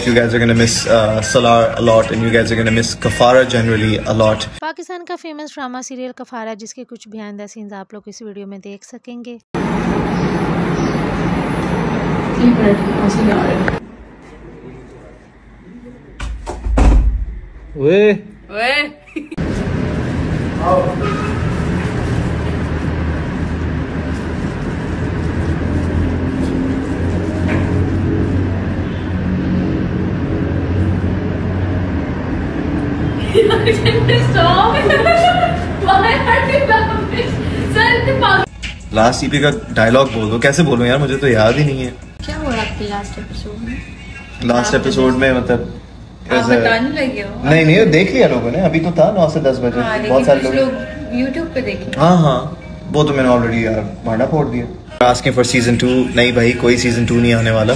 You guys are gonna miss uh, Salar a lot, and you guys are gonna miss Kafara generally a lot. Pakistan का famous drama serial कफारा जिसके कुछ behind the scenes आप लोग इस video में देख सकेंगे Stop! Why Last EP का डायलॉग बोल दो। कैसे बोलूँ यार? मुझे तो याद ही नहीं है। क्या हुआ आपके लास्ट एपिसोड में? लास्ट एपिसोड में मतलब नहीं नहीं देख लिया लोगों ने। अभी तो था नौ से दस बजे। हाँ बहुत सारे लोग लोग यूट्यूब पे देखे। हाँ हाँ। वो तो मैंने ऑलरेडी यार भांडा फोड़ दिया। आस्किंग फॉर सीज़न टू नहीं भाई कोई सीज़न टू नहीं आने वाला।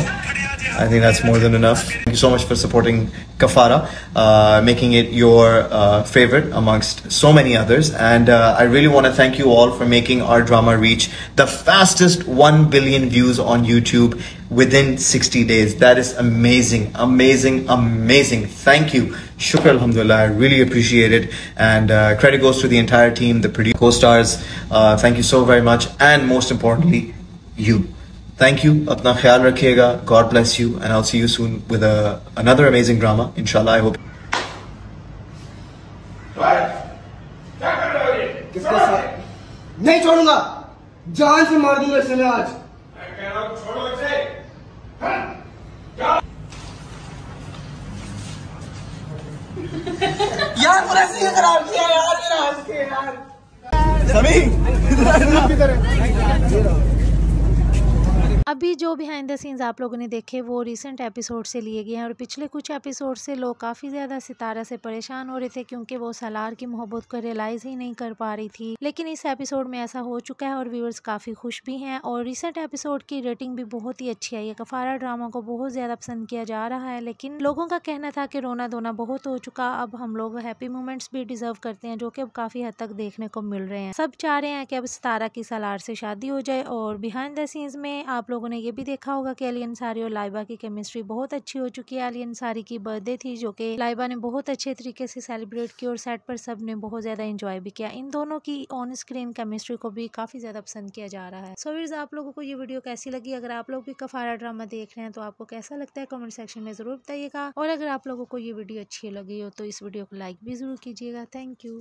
I think that's more than enough. Thank you so much for supporting Kafara, uh, making it your uh, favorite amongst so many others. And uh, I really want to thank you all for making our drama reach the fastest 1 billion views on YouTube within 60 days. That is amazing, amazing, amazing. Thank you. Shukr alhamdulillah. I really appreciate it. And uh, credit goes to the entire team, the co-stars. Uh, thank you so very much. And most importantly, you. Thank you. अपना ख्याल रखिएगा. God bless you. And I'll see you soon with a, another amazing drama. Inshallah. I hope. किसके साथ नहीं छोड़ूँगा जान से मार दूँगा इसे मैं आज यार पूरा सीन खराब किया यार मेरा हंस के यार अभी जो बिहाइंड द सीन्स आप लोगों ने देखे, वो रिसेंट एपिसोड से लिए गए हैं और पिछले कुछ एपिसोड से लोग काफ़ी ज़्यादा सितारा से परेशान हो रहे थे क्योंकि वो सलार की मोहब्बत को रियलाइज़ ही नहीं कर पा रही थी। लेकिन इस एपिसोड में ऐसा हो चुका है और व्यूअर्स काफ़ी खुश भी हैं और रिसेंट एपिसोड की रेटिंग भी बहुत ही अच्छी आई है। कफारा ड्रामा को बहुत ज़्यादा पसंद किया जा रहा है, लेकिन लोगों का कहना था कि रोना धोना बहुत हो चुका, अब हम लोग हैप्पी मोमेंट्स भी डिजर्व करते हैं, जो कि अब काफ़ी हद तक देखने को मिल रहे हैं। सब चाह रहे हैं कि अब सितारा की सलार से शादी हो जाए और बिहाइंड द सीन्स में आप लोगों ने ये भी देखा होगा कि अली अंसारी और लाइबा की केमिस्ट्री बहुत अच्छी हो चुकी है। अली अंसारी की बर्थडे थी जो कि लाइबा ने बहुत अच्छे तरीके से सेलिब्रेट की और सेट पर सबने बहुत ज़्यादा इंजॉय भी किया। इन दोनों की ऑन स्क्रीन केमिस्ट्री को भी काफ़ी ज़्यादा पसंद किया जा रहा है। सो आप लोगों को ये वीडियो कैसी लगी? अगर आप लोग भी कफारा ड्रामा देख रहे हैं तो आपको कैसा लगता है? कमेंट सेक्शन में ज़रूर बताइएगा। और अगर आप लोगों को ये वीडियो अच्छी लगी हो तो इस वीडियो को लाइक भी ज़रूर कीजिएगा। Thank you